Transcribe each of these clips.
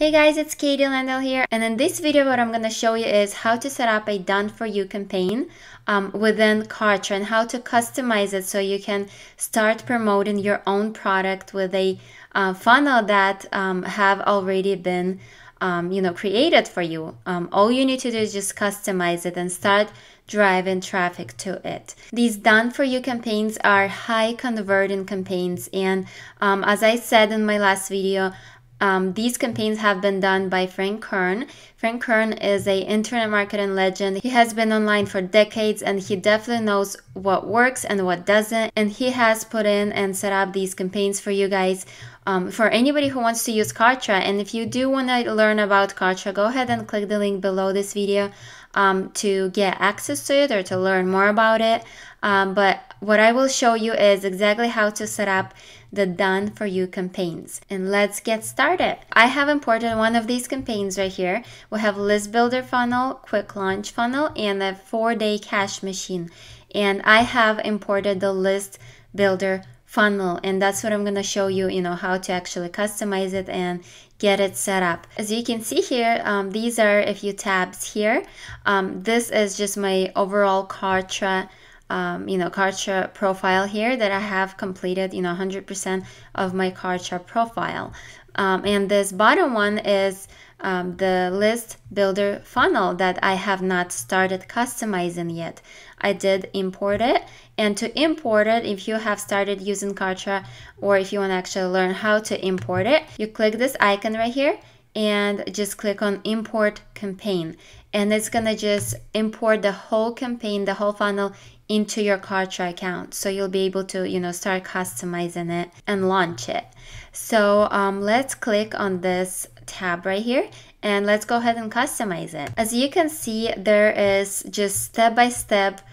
Hey guys, it's Katie Lendel here, and in this video what I'm going to show you is how to set up a done for you campaign um, within Kartra and how to customize it so you can start promoting your own product with a uh, funnel that um, have already been um, you know created for you. Um, all you need to do is just customize it and start driving traffic to it. These done for you campaigns are high converting campaigns and um, as I said in my last video um, these campaigns have been done by Frank Kern. Frank Kern is a internet marketing legend. He has been online for decades and he definitely knows what works and what doesn't. And he has put in and set up these campaigns for you guys. Um, for anybody who wants to use Kartra, and if you do want to learn about Kartra, go ahead and click the link below this video um, to get access to it or to learn more about it. Um, but what I will show you is exactly how to set up the done for you campaigns. And let's get started. I have imported one of these campaigns right here. We have list builder funnel, quick launch funnel, and a four day cash machine. And I have imported the list builder funnel and that's what I'm going to show you you know how to actually customize it and get it set up as you can see here um, these are a few tabs here um, this is just my overall Kartra um, you know, Kartra profile here that I have completed, you know, 100% of my Kartra profile. Um, and this bottom one is um, the list builder funnel that I have not started customizing yet. I did import it and to import it, if you have started using Kartra or if you want to actually learn how to import it, you click this icon right here and just click on import campaign and it's gonna just import the whole campaign the whole funnel into your Kartra account. So you'll be able to, you know, start customizing it and launch it. So um, let's click on this tab right here and let's go ahead and customize it. As you can see, there is just step-by-step -step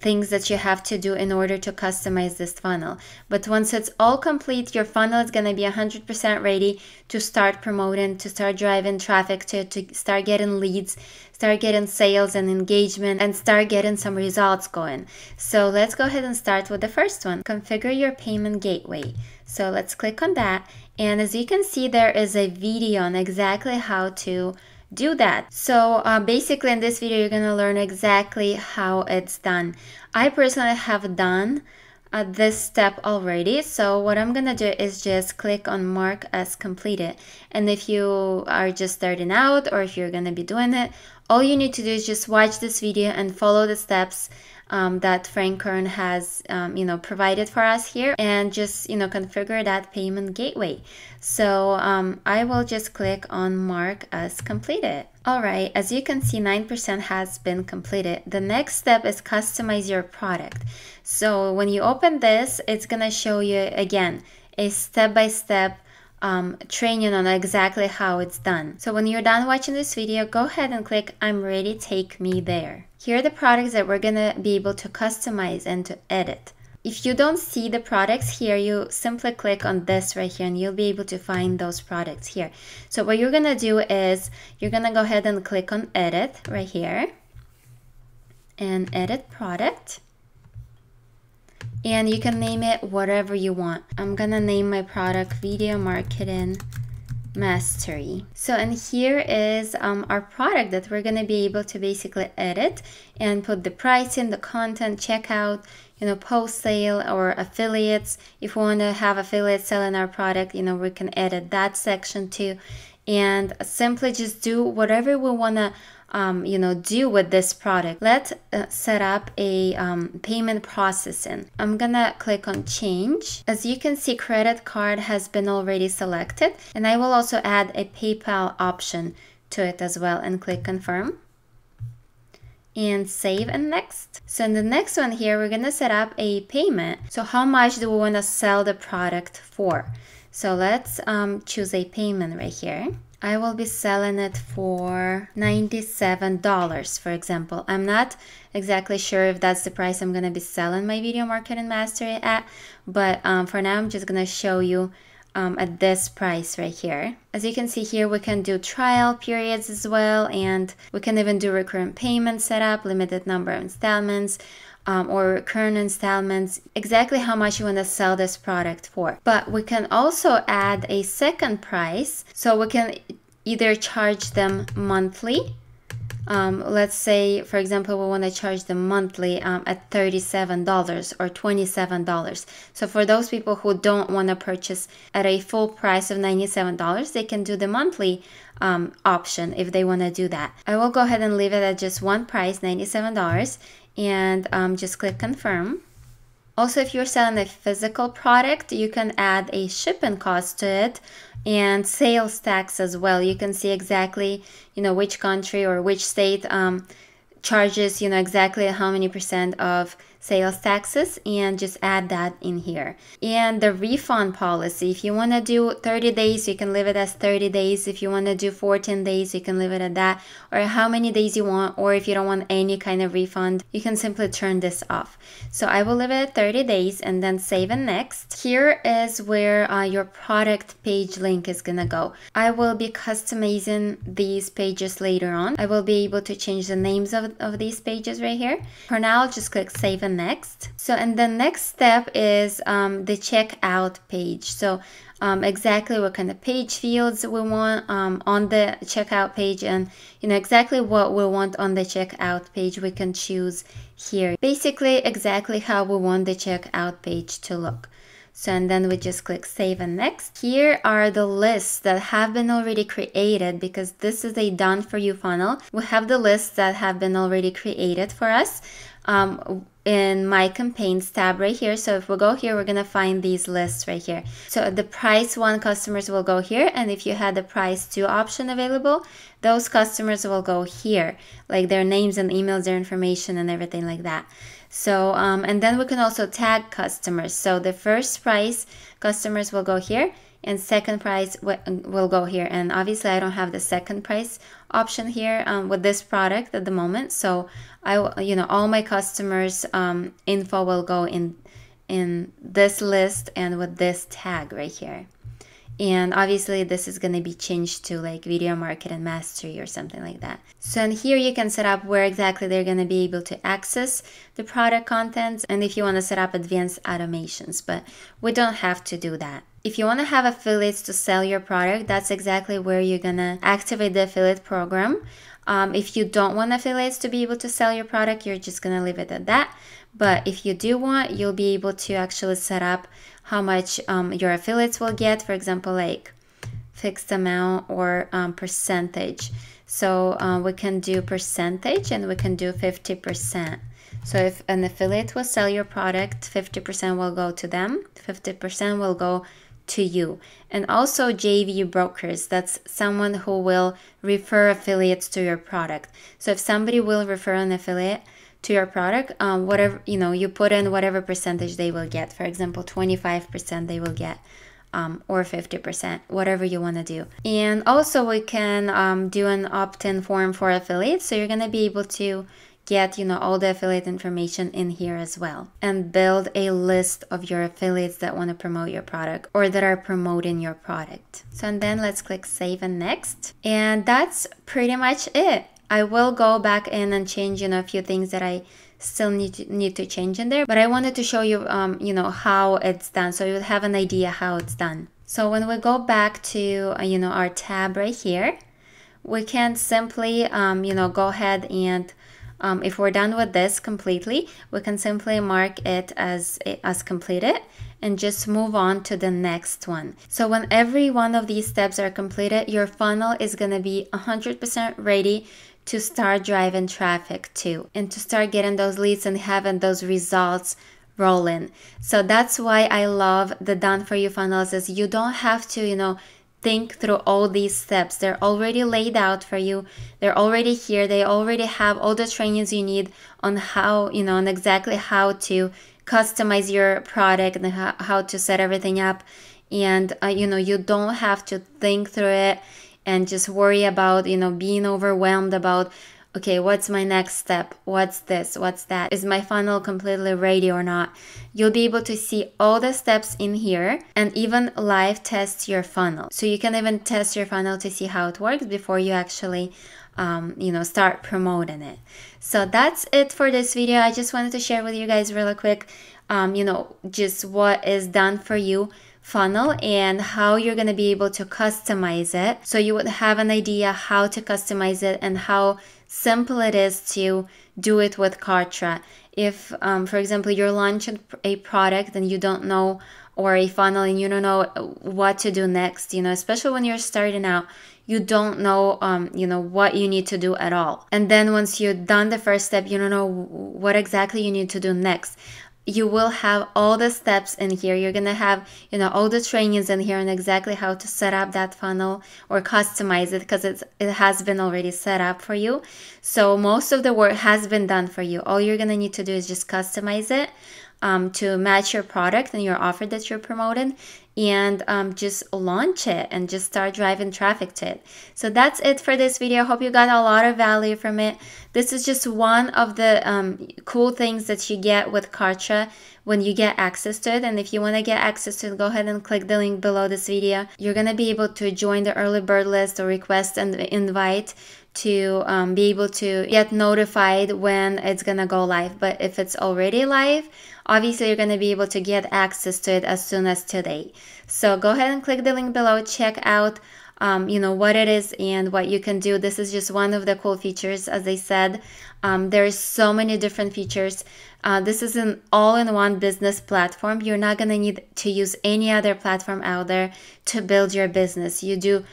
things that you have to do in order to customize this funnel. But once it's all complete, your funnel is going to be 100% ready to start promoting, to start driving traffic, to, to start getting leads, start getting sales and engagement, and start getting some results going. So let's go ahead and start with the first one. Configure your payment gateway. So let's click on that. And as you can see, there is a video on exactly how to do that. So uh, basically in this video, you're gonna learn exactly how it's done. I personally have done uh, this step already. So what I'm gonna do is just click on mark as completed. And if you are just starting out or if you're gonna be doing it, all you need to do is just watch this video and follow the steps um, that Frank Kern has, um, you know, provided for us here and just, you know, configure that payment gateway. So um, I will just click on mark as completed. All right, as you can see, 9% has been completed. The next step is customize your product. So when you open this, it's gonna show you again, a step-by-step -step um, training on exactly how it's done. So when you're done watching this video, go ahead and click I'm ready, take me there. Here are the products that we're gonna be able to customize and to edit. If you don't see the products here, you simply click on this right here and you'll be able to find those products here. So what you're gonna do is you're gonna go ahead and click on edit right here and edit product and you can name it whatever you want. I'm gonna name my product Video Marketing Mastery. So and here is um, our product that we're gonna be able to basically edit and put the pricing, the content, checkout, you know, post sale or affiliates. If we want to have affiliates selling our product, you know, we can edit that section too and simply just do whatever we want to um, you know do with this product. Let's uh, set up a um, payment processing. I'm gonna click on change. As you can see credit card has been already selected and i will also add a paypal option to it as well and click confirm. And save and next. So in the next one here we're gonna set up a payment. So how much do we want to sell the product for? So let's um, choose a payment right here. I will be selling it for $97, for example. I'm not exactly sure if that's the price I'm going to be selling my video marketing mastery at, but um, for now, I'm just going to show you um, at this price right here. As you can see here, we can do trial periods as well, and we can even do recurrent payment setup, limited number of installments, um, or current installments, exactly how much you want to sell this product for. But we can also add a second price so we can either charge them monthly um, let's say, for example, we want to charge them monthly um, at $37 or $27. So for those people who don't want to purchase at a full price of $97, they can do the monthly um, option if they want to do that. I will go ahead and leave it at just one price, $97, and um, just click confirm. Also, if you're selling a physical product, you can add a shipping cost to it and sales tax as well. You can see exactly, you know, which country or which state um, charges, you know, exactly how many percent of sales taxes and just add that in here. And the refund policy, if you want to do 30 days, you can leave it as 30 days. If you want to do 14 days, you can leave it at that or how many days you want. Or if you don't want any kind of refund, you can simply turn this off. So I will leave it at 30 days and then save and next. Here is where uh, your product page link is gonna go. I will be customizing these pages later on. I will be able to change the names of, of these pages right here. For now, just click save and next. So, and the next step is um, the checkout page. So, um, exactly what kind of page fields we want um, on the checkout page and you know exactly what we want on the checkout page we can choose here. Basically exactly how we want the checkout page to look. So and then we just click save and next. Here are the lists that have been already created because this is a done for you funnel. We have the lists that have been already created for us. Um, in my campaigns tab right here. So if we go here, we're going to find these lists right here. So the price one customers will go here. And if you had the price two option available, those customers will go here, like their names and emails, their information and everything like that. So, um, and then we can also tag customers. So the first price customers will go here and second price will go here. And obviously I don't have the second price option here um, with this product at the moment. So I you know all my customers um, info will go in in this list and with this tag right here. And obviously this is going to be changed to like video marketing mastery or something like that. So in here you can set up where exactly they're going to be able to access the product contents and if you want to set up advanced automations but we don't have to do that if you want to have affiliates to sell your product that's exactly where you're going to activate the affiliate program um, if you don't want affiliates to be able to sell your product you're just going to leave it at that but if you do want you'll be able to actually set up how much um, your affiliates will get, for example, like fixed amount or um, percentage. So uh, we can do percentage and we can do 50%. So if an affiliate will sell your product, 50% will go to them, 50% will go to you. And also JV brokers, that's someone who will refer affiliates to your product. So if somebody will refer an affiliate, to your product um, whatever you know you put in whatever percentage they will get for example 25% they will get um, or 50% whatever you want to do and also we can um, do an opt-in form for affiliates so you're going to be able to get you know all the affiliate information in here as well and build a list of your affiliates that want to promote your product or that are promoting your product so and then let's click save and next and that's pretty much it I will go back in and change, you know, a few things that I still need to, need to change in there. But I wanted to show you, um, you know, how it's done so you will have an idea how it's done. So when we go back to, uh, you know, our tab right here, we can simply, um, you know, go ahead and um, if we're done with this completely, we can simply mark it as, as completed and just move on to the next one. So when every one of these steps are completed, your funnel is going to be 100% ready to start driving traffic to and to start getting those leads and having those results rolling. So that's why I love the done for you funnels is you don't have to, you know, think through all these steps. They're already laid out for you. They're already here. They already have all the trainings you need on how, you know, on exactly how to customize your product and how, how to set everything up. And, uh, you know, you don't have to think through it and just worry about, you know, being overwhelmed about, okay, what's my next step? What's this? What's that? Is my funnel completely ready or not? You'll be able to see all the steps in here and even live test your funnel. So you can even test your funnel to see how it works before you actually um, you know start promoting it so that's it for this video i just wanted to share with you guys really quick um, you know just what is done for you funnel and how you're going to be able to customize it. So you would have an idea how to customize it and how simple it is to do it with Kartra. If, um, for example, you're launching a product and you don't know or a funnel and you don't know what to do next, you know, especially when you're starting out, you don't know, um, you know, what you need to do at all. And then once you've done the first step, you don't know what exactly you need to do next you will have all the steps in here. You're gonna have you know all the trainings in here and exactly how to set up that funnel or customize it because it's it has been already set up for you. So most of the work has been done for you. All you're gonna need to do is just customize it um, to match your product and your offer that you're promoting and um, just launch it and just start driving traffic to it. So that's it for this video. Hope you got a lot of value from it. This is just one of the um, cool things that you get with Kartra when you get access to it. And if you want to get access to it, go ahead and click the link below this video. You're going to be able to join the early bird list or request an invite to um, be able to get notified when it's gonna go live. But if it's already live, obviously you're gonna be able to get access to it as soon as today. So go ahead and click the link below, check out um, you know what it is and what you can do. This is just one of the cool features, as I said. Um, there's so many different features. Uh, this is an all-in-one business platform. You're not gonna need to use any other platform out there to build your business. You do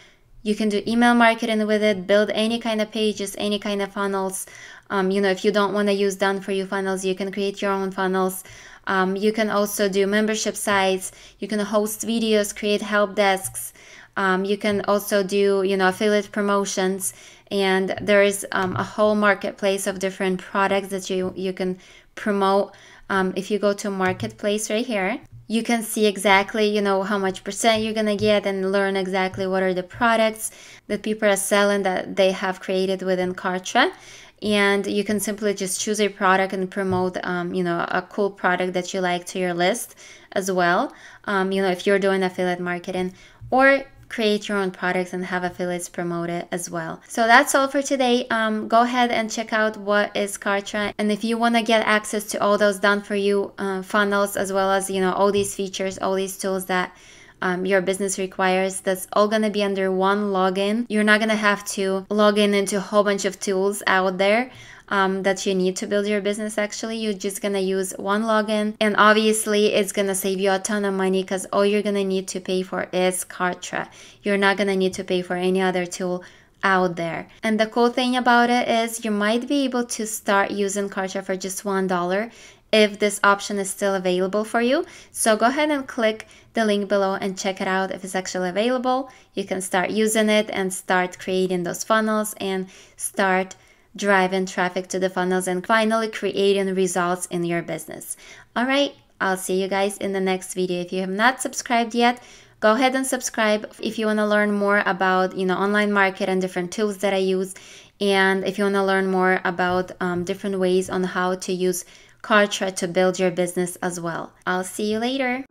you can do email marketing with it, build any kind of pages, any kind of funnels. Um, you know, if you don't want to use done for you funnels, you can create your own funnels. Um, you can also do membership sites. You can host videos, create help desks. Um, you can also do, you know, affiliate promotions. And there is um, a whole marketplace of different products that you, you can promote. Um, if you go to marketplace right here, you can see exactly you know how much percent you're gonna get and learn exactly what are the products that people are selling that they have created within Kartra. And you can simply just choose a product and promote um, you know a cool product that you like to your list as well. Um, you know if you're doing affiliate marketing or create your own products and have affiliates promote it as well. So that's all for today. Um, go ahead and check out what is Kartra. And if you want to get access to all those done for you uh, funnels, as well as, you know, all these features, all these tools that um, your business requires. That's all gonna be under one login. You're not gonna have to log in into a whole bunch of tools out there um, that you need to build your business actually you're just gonna use one login and obviously it's gonna save you a ton of money because all you're gonna need to pay for is Kartra you're not gonna need to pay for any other tool out there. And the cool thing about it is you might be able to start using Kartra for just $1 if this option is still available for you. So go ahead and click the link below and check it out if it's actually available. You can start using it and start creating those funnels and start driving traffic to the funnels, and finally creating results in your business. All right, I'll see you guys in the next video. If you have not subscribed yet, go ahead and subscribe if you want to learn more about you know online market and different tools that I use, and if you want to learn more about um, different ways on how to use Kartra to build your business as well. I'll see you later.